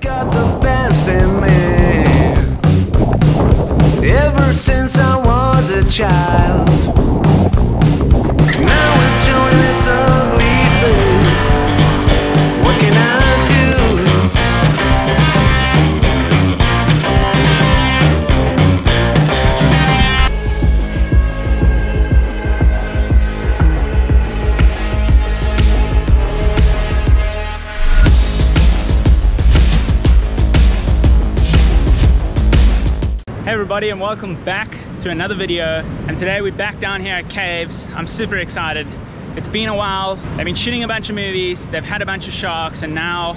got the best in me. Ever since I was a child. Hey everybody and welcome back to another video and today we're back down here at Caves. I'm super excited. It's been a while. They've been shooting a bunch of movies, they've had a bunch of sharks and now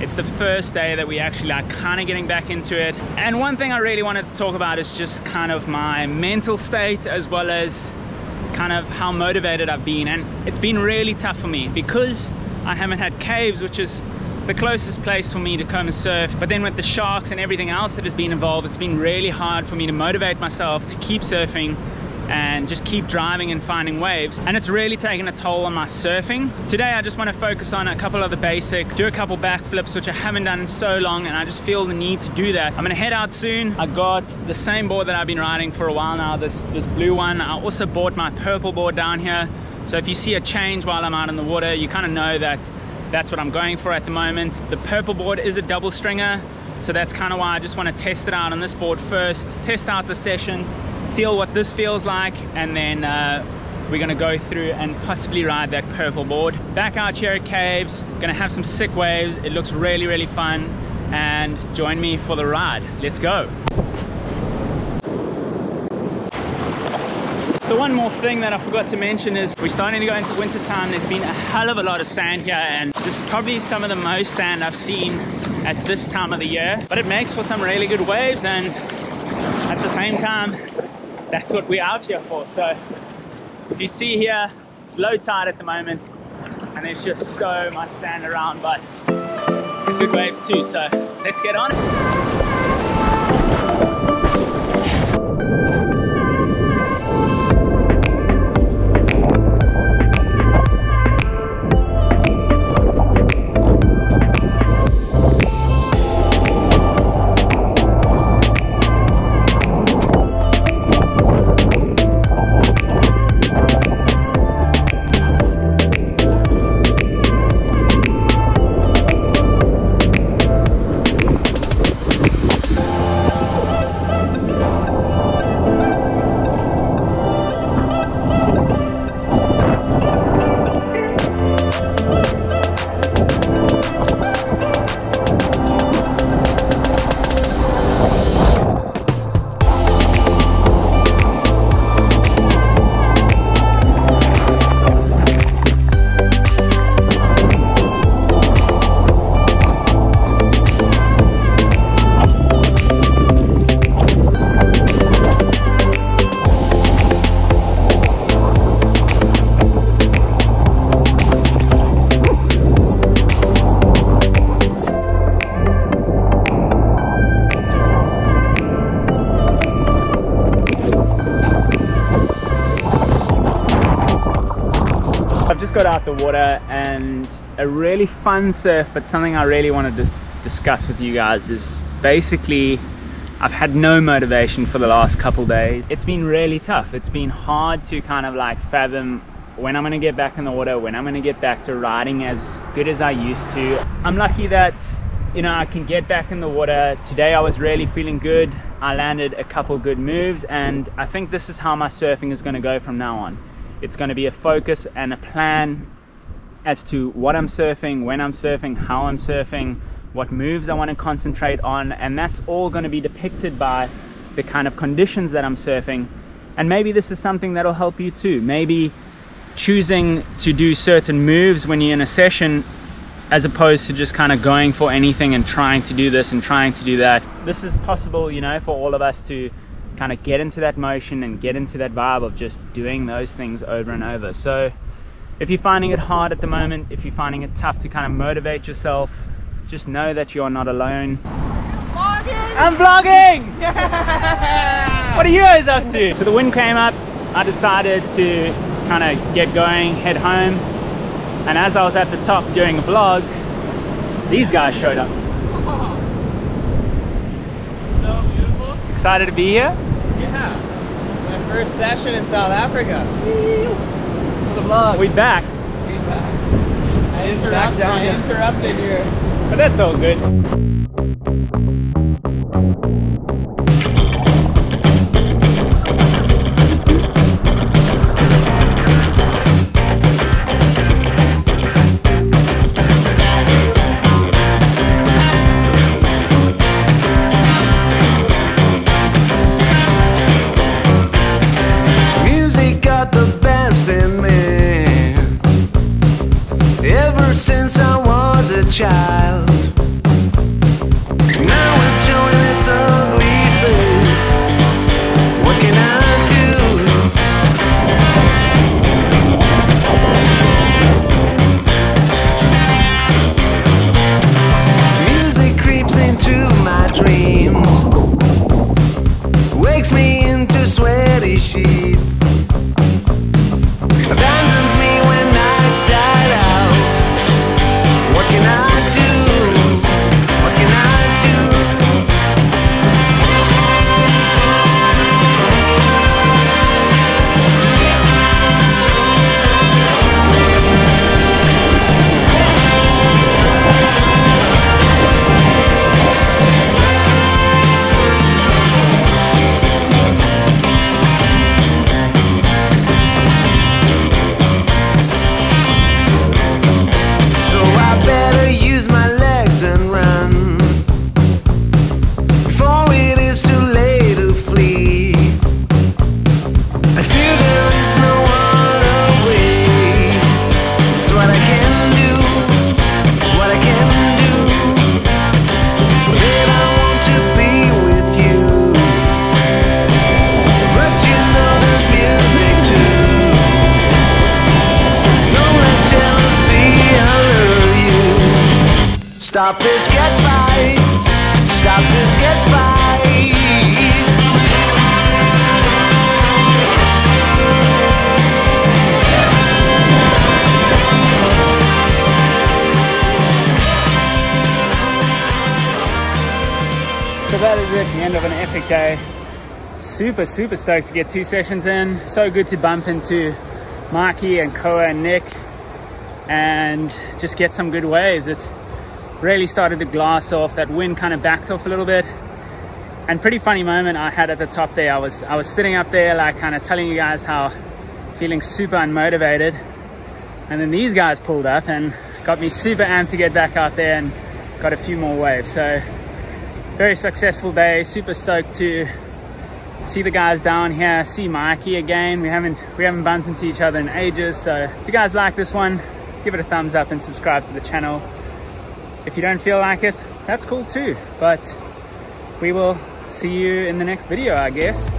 it's the first day that we actually like kind of getting back into it. And one thing I really wanted to talk about is just kind of my mental state as well as kind of how motivated I've been and it's been really tough for me because I haven't had caves which is the closest place for me to come and surf but then with the sharks and everything else that has been involved it's been really hard for me to motivate myself to keep surfing and just keep driving and finding waves. And it's really taken a toll on my surfing. Today I just want to focus on a couple of the basics do a couple backflips which I haven't done in so long and I just feel the need to do that. I'm gonna head out soon. I got the same board that I've been riding for a while now this this blue one. I also bought my purple board down here. So if you see a change while I'm out in the water you kind of know that that's what I'm going for at the moment. The purple board is a double stringer, so that's kind of why I just want to test it out on this board first, test out the session, feel what this feels like, and then uh, we're gonna go through and possibly ride that purple board. Back out here at Caves, gonna have some sick waves. It looks really, really fun, and join me for the ride. Let's go. So one more thing that I forgot to mention is we're starting to go into winter time. There's been a hell of a lot of sand here and this is probably some of the most sand I've seen at this time of the year. But it makes for some really good waves and at the same time, that's what we're out here for. So if you see here, it's low tide at the moment and there's just so much sand around, but there's good waves too. So let's get on. Got out the water and a really fun surf, but something I really want to dis discuss with you guys is basically I've had no motivation for the last couple days. It's been really tough. It's been hard to kind of like fathom when I'm gonna get back in the water, when I'm gonna get back to riding as good as I used to. I'm lucky that you know I can get back in the water. Today I was really feeling good. I landed a couple good moves and I think this is how my surfing is gonna go from now on. It's going to be a focus and a plan as to what I'm surfing, when I'm surfing, how I'm surfing, what moves I want to concentrate on, and that's all going to be depicted by the kind of conditions that I'm surfing. And maybe this is something that'll help you too. Maybe choosing to do certain moves when you're in a session as opposed to just kind of going for anything and trying to do this and trying to do that. This is possible, you know, for all of us to kind of get into that motion and get into that vibe of just doing those things over and over. So if you're finding it hard at the moment, if you're finding it tough to kind of motivate yourself, just know that you're not alone. Vlogging! I'm vlogging! what are you guys up to? So the wind came up, I decided to kind of get going, head home. And as I was at the top doing a vlog, these guys showed up. Excited to be here? Yeah. My first session in South Africa. For the vlog. We back, I, interrupt, down I interrupted your but that's all good. Since I was a child. Now it's showing its ugly Stop this, get right. Stop this, get right. So that is it, the end of an epic day. Super, super stoked to get two sessions in. So good to bump into Marky and Koa and Nick and just get some good waves. It's really started to glass off. That wind kind of backed off a little bit. And pretty funny moment I had at the top there. I was I was sitting up there like kind of telling you guys how feeling super unmotivated. And then these guys pulled up and got me super amped to get back out there and got a few more waves. So very successful day super stoked to see the guys down here see mikey again we haven't we haven't bumped into each other in ages so if you guys like this one give it a thumbs up and subscribe to the channel if you don't feel like it that's cool too. But we will see you in the next video i guess